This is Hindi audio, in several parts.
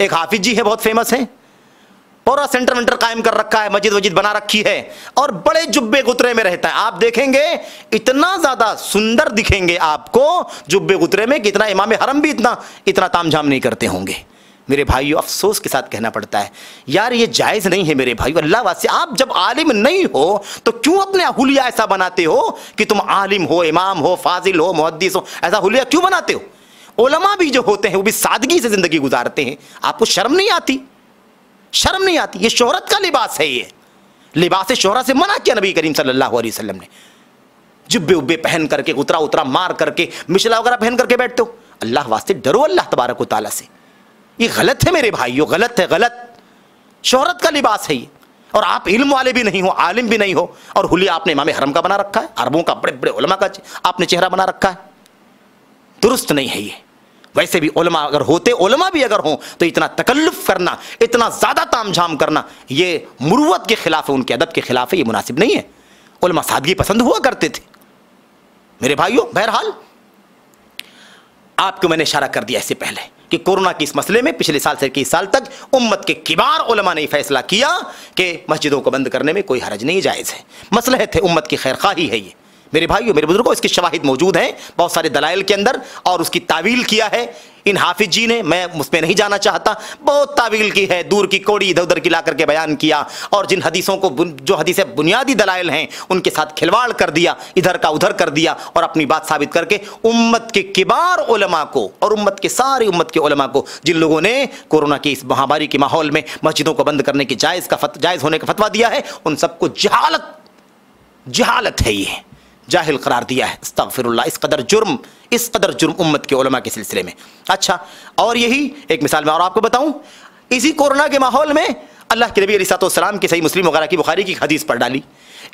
एक हाफिज जी है, बहुत फ़ेमस है। पूरा सेंटर वेंटर कायम कर रखा है, मस्जिद वजिद बना रखी है। और बड़े जुब्बे गुतरे में रहता है। आप देखेंगे, इतना ज़्यादा सुंदर दिखेंगे आपको, जुब्बे गुतरे में, कि इतना इमाम हरम भी इतना इतना तामझाम नहीं करते होंगे। मेरे भाइयों, अफसोस के साथ कहना पड़ता है, यार, ये जायज़ नहीं है मेरे भाइयों, अल्लाह वास्ते, आप जब आलिम नहीं हो तो क्यों अपने हुलिया ऐसा बनाते हो, कि तुम आलिम हो, इमाम हो, फाजिल हो, मुहद्दिस हो, ऐसा हुलिया क्यों बनाते हो? ओलमा भी जो होते हैं, वो भी सादगी से ज़िंदगी गुजारते हैं। आपको शर्म नहीं आती? शर्म नहीं आती? ये शोहरत का लिबास है ये। लिबास शोहरत से मना किया नबी करीम सल्लल्लाहु अलैहि वसल्लम ने। जुब्बे उब्बे पहन करके उतरा उतरा मार करके, मिशला वगैरह पहन करके बैठते हो। अल्लाह वास्ते डरो अल्लाह तबारक ताला से। ये गलत है मेरे भाइयों, गलत है, गलत। शोहरत का लिबास है ये। और आप इल्म वाले भी नहीं हो, आलिम भी नहीं हो, और हुलिया आपने इमाम हरम का बना रखा है, अरबों का बड़े बड़े उलमा का आपने चेहरा बना रखा है। दुरुस्त नहीं है ये। वैसे भी उलमा अगर होते, उलमा भी अगर हों तो इतना तकल्लुफ करना, इतना ज़्यादा तामझाम करना, ये मुरुवत के खिलाफ है, उनके अदब के खिलाफ है, ये मुनासिब नहीं है। उलमा सादगी पसंद हुआ करते थे। मेरे भाइयों, बहरहाल, आपको मैंने इशारा कर दिया इससे पहले कि कोरोना के इस मसले में पिछले साल से इक्कीस साल तक उम्मत के किबार उलमा ने फैसला किया कि मस्जिदों को बंद करने में कोई हरज नहीं, जायज़ है। मसलहत है उम्मत की खैर खाही है ये। मेरे भाइयों, मेरे बुज़ुर्गों, इसके शवाहिद मौजूद हैं, बहुत सारे दलाइल के अंदर, और उसकी तावील किया है। इन हाफिज जी ने, मैं उसमें नहीं जाना चाहता, बहुत तावील की है, दूर की कोड़ी इधर उधर की ला करके बयान किया, और जिन हदीसों को जो हदीसें बुनियादी दलाइल हैं, उनके साथ खिलवाड़ कर दिया, इधर का उधर कर दिया, और अपनी बात साबित करके उम्मत के किबार उलमा को, और उम्मत के सारी उम्मत के उलमा को, जिन लोगों ने कोरोना की इस महामारी के माहौल में मस्जिदों को बंद करने की जायज़ का जायज़ होने का फतवा दिया है, उन सबको जहालत जहालत है ये। जाहिल करार दिया है। अस्तगफिरुल्लाह, इस कदर जुर्म, इस कदर जुर्म उम्मत के उलमा के सिलसिले में। अच्छा और यही एक मिसाल मैं और आपको बताऊँ। इसी कोरोना के माहौल में अल्लाह के नबी सलाम की सही मुस्लिम वगैरह की बुखारी की हदीस पढ़ डाली।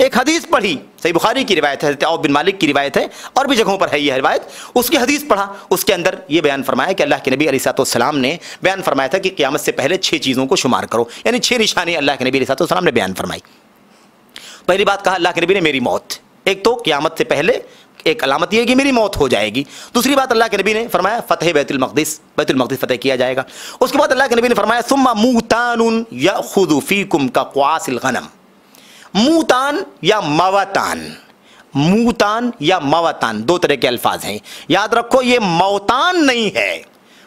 एक हदीस पढ़ी, सही बुखारी की रिवायत है औ बिन मालिक की रिवायत है, और भी जगहों पर है यह रिवायत। उसकी हदीस पढ़ा, उसके अंदर यह बयान फरमाया कि अल्लाह के नबी सलाम ने बयान फरमाया था कि क़्यामत से पहले छः चीज़ों को शुमार करो। यानी छः निशानी अल्लाह के नबी सलाम ने बयान फरमाई। पहली बात कहा, अल्लाह के नबी ने मेरी मौत। एक तो क्यामत से पहले एक अलामत यह कि मेरी मौत हो जाएगी। दूसरी बात अल्लाह के नबी ने फरमाया, फ़तेह बैतुलमक़दिस बैतुलमक़दिस फ़तेह किया जाएगा। उसके बाद अल्लाह के नबी ने फरमाया, सुम्मा मुतान या खुदफ़ीकुम का क्वासिल गनम। मुतान या मवतान। मुतान या मवतान, दो तरह के अल्फाज हैं। याद रखो, ये मौतान नहीं है।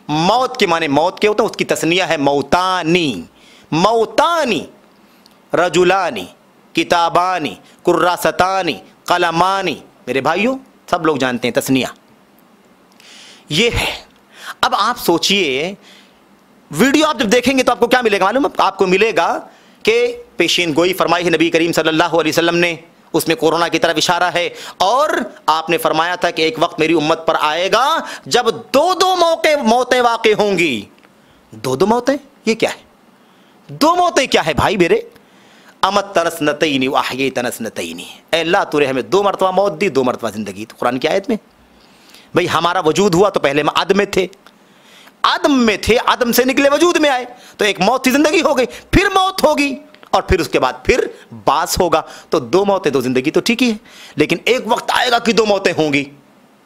मौत के माने मौत के होते हैं, उसकी तस्निया है मौतानी। मौतानी, रजुलानी, किताबानी, कुर्रासतानी कलमानी। मेरे भाइयों, सब लोग जानते हैं तस्निया। ये है। अब आप सोचिए, वीडियो आप जब देखेंगे तो आपको क्या मिलेगा मालूम? आपको मिलेगा कि पेशीन गोई फरमाई है नबी करीम सल्लल्लाहु अलैहि वसल्लम ने। उसमें कोरोना की तरफ़ इशारा है। और आपने फरमाया था कि एक वक्त मेरी उम्मत पर आएगा, जब दो दो मौके, मौतें वाक़ होंगी। दो दो मौतें? ये क्या है? दो मौतें क्या है भाई मेरे? अमत तरस नतईनी वाह तनस नतईनी अल्लाह तुरे हमें दो मरतबा मौत दी दो मरतबा ज़िंदगी तो कुरान की आयत में भाई हमारा वजूद हुआ तो पहले हम आदम में थे आदम में थे आदम से निकले वजूद में आए तो एक मौत की ज़िंदगी हो गई फिर मौत होगी और फिर उसके बाद फिर बास होगा तो दो मौतें दो ज़िंदगी तो ठीक ही है लेकिन एक वक्त आएगा कि दो मौतें होंगी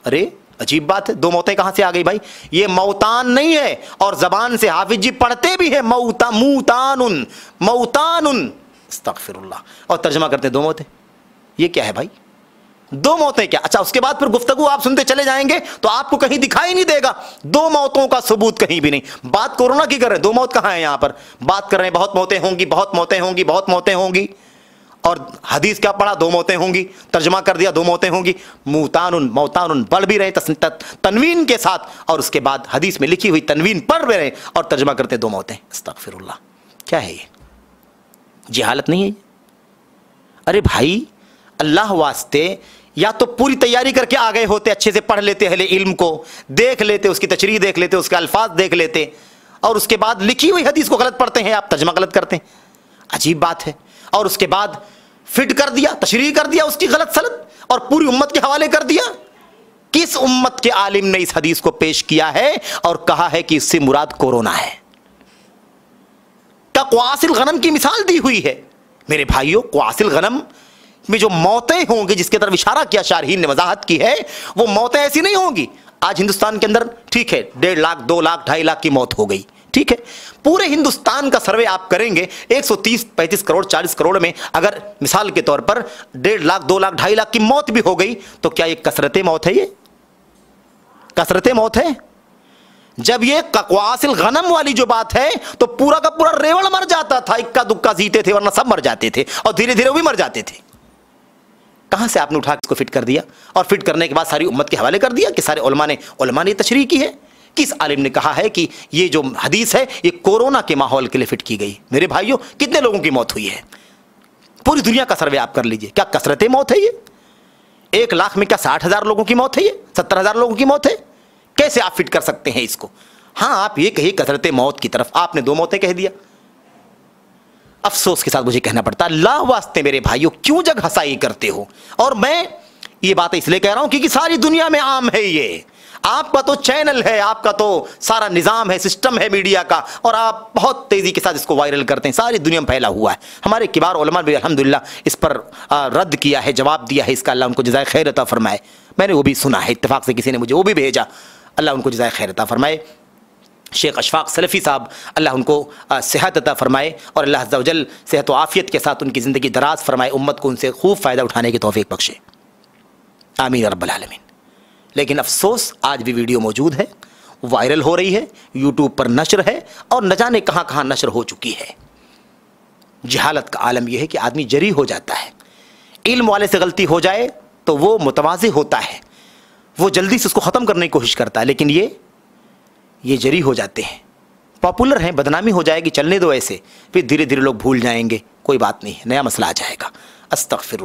अरे अजीब बात है दो मौतें कहाँ से आ गई भाई ये मौतान नहीं है और जबान से हाफिज जी पढ़ते भी है मऊता मुतानुन मऊतानुन अस्तगफिरुल्लाह। और तर्जमा करते दो मौतें। ये क्या है भाई? दो मौतें क्या? अच्छा उसके बाद फिर गुफ्तगु आप सुनते चले जाएँगे तो आपको कहीं दिखाई नहीं देगा। दो मौतों का सबूत कहीं भी नहीं। बात कोरोना की कर रहे हैं, दो मौत कहाँ है यहाँ पर? बात कर रहे हैं, बहुत मौतें होंगी, बहुत मौतें होंगी, बहुत मौतें होंगी। और हदीस क्या पढ़ा? दो मौतें होंगी। तर्जमा कर दिया, दो मौतें होंगी। मुतान मौतान पढ़ भी रहे तनवीन के साथ। और उसके बाद हदीस में लिखी हुई तनवीन पढ़ भी रहे, और तर्जमा करते दो मौतें। अस्तगफिरुल्लाह। क्या है ये? जहालत नहीं है अरे भाई, अल्लाह वास्ते, या तो पूरी तैयारी करके आ गए होते, अच्छे से पढ़ लेते हले इल्म को, देख लेते, उसकी तशरी देख लेते, उसके अल्फाज देख लेते, और उसके बाद लिखी हुई हदीस को गलत पढ़ते हैं, आप तर्जमा गलत करते हैं। अजीब बात है। और उसके बाद फिट कर दिया तशरी कर दिया, उसकी गलत सलत, और पूरी उम्मत के हवाले कर दिया। किस उम्मत के आलिम ने इस हदीस को पेश किया है, और कहा है कि इससे मुराद कोरोना है? का क्वासिल गनम की मिसाल दी हुई है। मेरे भाइयों, क्वासिल गनम में जो मौतें होंगी जिसके तरफ़ इशारा किया शारहीन ने वजाहत की है, वो मौतें ऐसी नहीं होंगी। आज हिंदुस्तान के अंदर, ठीक है, डेढ़ लाख, दो लाख, ढाई लाख की मौत हो गई, ठीक है। पूरे हिंदुस्तान का सर्वे आप करेंगे 130 35 करोड़ 40 करोड़ में अगर मिसाल के तौर पर डेढ़ लाख, दो लाख, ढाई लाख की मौत भी हो गई तो क्या ये कसरत मौत है ये? कसरत मौत है? जब ये ककवासिल गनम वाली जो बात है तो पूरा का पूरा रेवड़ मर जाता था, इक्का दुक्का जीते थे, वरना सब मर जाते थे, और धीरे धीरे वो भी मर जाते थे। कहाँ से आपने उठा इसको फिट कर दिया? और फिट करने के बाद सारी उम्मत के हवाले कर दिया कि सारे उलमा ने उलमा ने तशरी की है? किस आलिम ने कहा है कि ये जो हदीस है, ये कोरोना के माहौल के लिए फिट की गई? मेरे भाइयों, कितने लोगों की मौत हुई है? पूरी दुनिया का सर्वे आप कर लीजिए। क्या कसरत मौत है ये? एक लाख में क्या साठ हज़ार लोगों की मौत है ये? सत्तर हज़ार लोगों की मौत है? कैसे आप फिट कर सकते हैं इसको? हाँ आप ये कहिए कसरत मौत की तरफ़। आपने दो मौतें कह दिया। अफसोस के साथ मुझे कहना पड़ता अल्लाह वास्ते मेरे भाइयों, क्यों जग हसाई करते हो? और मैं ये बात इसलिए कह रहा हूँ क्योंकि सारी दुनिया में आम है ये। आपका तो चैनल है, आपका तो सारा निज़ाम है, सिस्टम है मीडिया का, और आप बहुत तेज़ी के साथ इसको वायरल करते हैं। सारी दुनिया में फैला हुआ है। हमारे किबार उलमा भी अलहमदिल्ला इस पर रद्द किया है, जवाब दिया है इसका। अल्लाह उनको जजाय खैर अता फरमाए। मैंने वो भी सुना है इतफाक़ से किसी ने मुझे वो भी भेजा। अल्लाह उनको जजाय खैर अता फरमाए। शेख अशफाक सलफ़ी साहब, अल्लाह उनको सेहत अता फ़रमाए और अल्लाह जल सेहत व आफ़ियत के साथ उनकी ज़िंदगी दराज फरमाए, उम्मत को उनसे खूब फ़ायदा उठाने की तोफ़ी बख्शे। आमीन रबालमीन लेकिन अफसोस, आज भी वीडियो मौजूद है, वायरल हो रही है, यूट्यूब पर नशर है और न जाने कहाँ कहाँ नशर हो चुकी है। जहालत का आलम यह है कि आदमी जरी हो जाता है, इल्म वाले से गलती हो जाए तो वो मुतवाज़ होता है। वो जल्दी से उसको ख़त्म करने की कोशिश करता है, लेकिन ये ये जरी हो जाते हैं। पॉपुलर हैं, बदनामी हो जाएगी, चलने दो ऐसे। फिर धीरे धीरे लोग भूल जाएँगे, कोई बात नहीं, नया मसला आ जाएगा। अस्तफ़िर